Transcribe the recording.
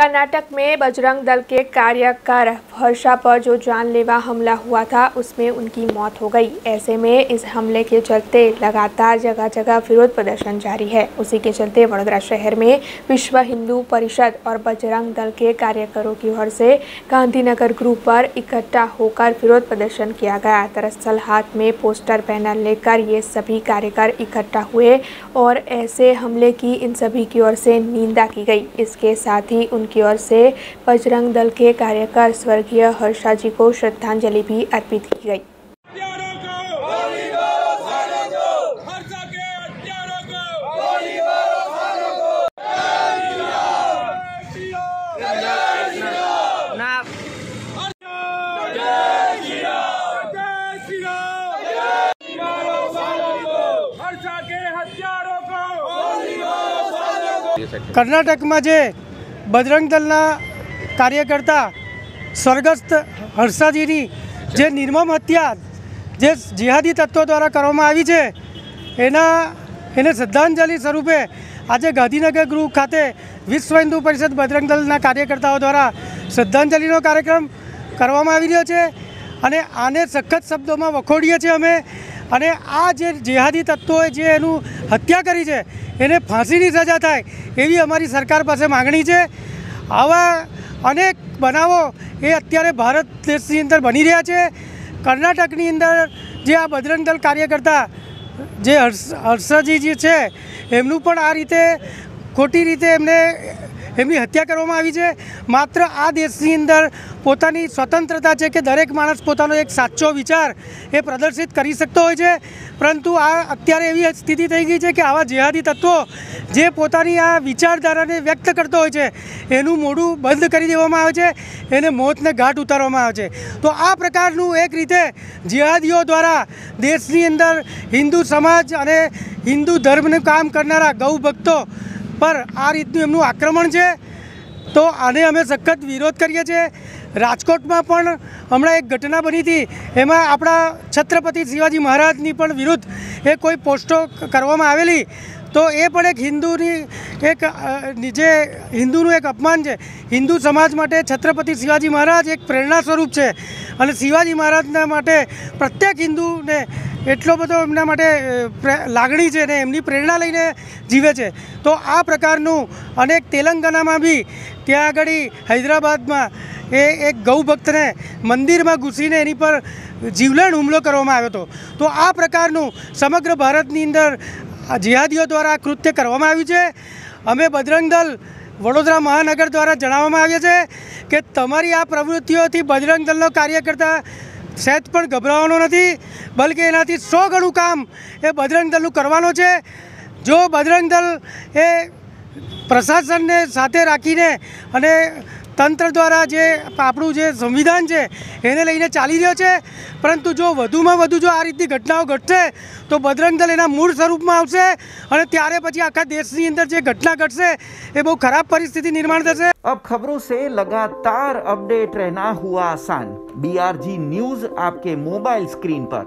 कर्नाटक में बजरंग दल के कार्यकर हर्षा पर जो जानलेवा हमला हुआ था, उसमें उनकी मौत हो गई। ऐसे में इस हमले के चलते लगातार जगह जगह विरोध प्रदर्शन जारी है। उसी के चलते वडोदरा शहर में विश्व हिंदू परिषद और बजरंग दल के कार्यकरों की ओर से गांधीनगर ग्रुप पर इकट्ठा होकर विरोध प्रदर्शन किया गया। दरअसल हाथ में पोस्टर, बैनर लेकर ये सभी कार्यकर इकट्ठा हुए और ऐसे हमले की इन सभी की ओर से निंदा की गई। इसके साथ ही उनकी ओर से बजरंग दल के कार्यकर स्वर्गीय हर्षा जी को श्रद्धांजलि भी अर्पित की गई हत्यारों को हर्षा के हत्यारों को हर्षा के हत्यारों को કર્ણાટકમાં જે બજરંગ દળના કાર્યકર્તા સ્વર્ગસ્થ હર્ષાજીની જે નિર્મમ હત્યા, જે જિહાદી તત્વો દ્વારા કરવામાં આવી છે, એના, એને શ્રદ્ધાંજલિ સ્વરૂપે આજે ગાંધીનગર ગૃહ ખાતે વિશ્વ હિન્દુ પરિષદ બજરંગ દળના કાર્યકર્તાઓ દ્વારા શ્રદ્ધાંજલિનો કાર્યક્રમ કરવામાં આવી રહ્યો છે અને આને સખત શબ્દોમાં વખોડીએ છીએ અમે. અને આ જે જેહાદી તત્વોએ જે એનું હત્યા કરી છે એને ફાંસીની સજા થાય એવી અમારી સરકાર પાસે માગણી છે. આવા અનેક બનાવો એ અત્યારે ભારત દેશની અંદર બની રહ્યા છે. કર્ણાટકની અંદર જે આ બજરંગ દળ કાર્યકર્તા જે હર્ષ હર્ષજી છે, એમનું પણ આ રીતે ખોટી રીતે એમને એમની હત્યા કરવામાં આવી છે. માત્ર આ દેશની અંદર પોતાની સ્વતંત્રતા છે કે દરેક માણસ પોતાનો એક સાચો વિચાર એ પ્રદર્શિત કરી શકતો હોય છે. પરંતુ આ અત્યારે એવી સ્થિતિ થઈ ગઈ છે કે આવા જેહાદી તત્વો જે પોતાની આ વિચારધારાને વ્યક્ત કરતો હોય છે, એનું મોઢું બંધ કરી દેવામાં આવે છે, એને મોતને ઘાટ ઉતારવામાં આવે છે. તો આ પ્રકારનું એક રીતે જેહાદીઓ દ્વારા દેશની અંદર હિન્દુ સમાજ અને હિન્દુ ધર્મનું કામ કરનારા ગૌ ભક્તો પર આ રીતનું એમનું આક્રમણ છે. તો આને અમે સખત વિરોધ કરીએ છીએ. રાજકોટમાં પણ હમણાં એક ઘટના બની હતી. એમાં આપણા છત્રપતિ શિવાજી મહારાજની પણ વિરુદ્ધ એ કોઈ પોસ્ટો કરવામાં આવેલી. તો એ પણ એક હિન્દુની એક જે હિન્દુનું એક અપમાન છે. હિન્દુ સમાજ માટે છત્રપતિ શિવાજી મહારાજ એક પ્રેરણા સ્વરૂપ છે. અને શિવાજી મહારાજના માટે પ્રત્યેક હિન્દુને એટલો બધો એમના માટે લાગણી છે ને એમની પ્રેરણા લઈને જીવે છે. તો આ પ્રકારનું અનેક તેલંગાનામાં બી ત્યાં આગળ હૈદરાબાદમાં એ એક ગૌભક્તને મંદિરમાં ઘૂસીને એની પર જીવલેણ હુમલો કરવામાં આવ્યો હતો. તો આ પ્રકારનું સમગ્ર ભારતની અંદર જિહાદીઓ દ્વારા કૃત્ય કરવામાં આવ્યું છે. અમે બજરંગ દળ વડોદરા મહાનગર દ્વારા જણાવવામાં આવ્યા છે કે તમારી આ પ્રવૃત્તિઓથી બજરંગ દળનો કાર્યકર્તા સહેજ પણ ગભરાવાનો નથી, બલકે એનાથી સો ગણું કામ એ બજરંગ દળનું કરવાનો છે. જો બજરંગ દળ એ પ્રશાસનને સાથે રાખીને અને તંત્ર દ્વારા જે આપણું જે સંવિધાન છે, એને લઈને ચાલી રહ્યો છે. પરંતુ જો વધુમાં વધુ જો આ રીતની ઘટનાઓ ઘટશે, તો બદરંગ દળ એના મૂળ સ્વરૂપમાં આવશે અને ત્યારે પછી આખા દેશની અંદર જે ઘટના ઘટશે, એ બહુ ખરાબ પરિસ્થિતિ નિર્માણ થશે. અબ ખબરો સે લગાતાર અપડેટ રહેના હુઆ આસાન બીઆરજી ન્યૂઝ આપકે મોબાઈલ સ્ક્રીન પર